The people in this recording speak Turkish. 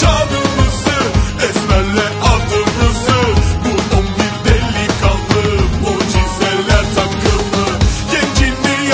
şanlısı Esmerle adımızı. Bu on bir delikanlı Mucizeler takımı. Gencin mi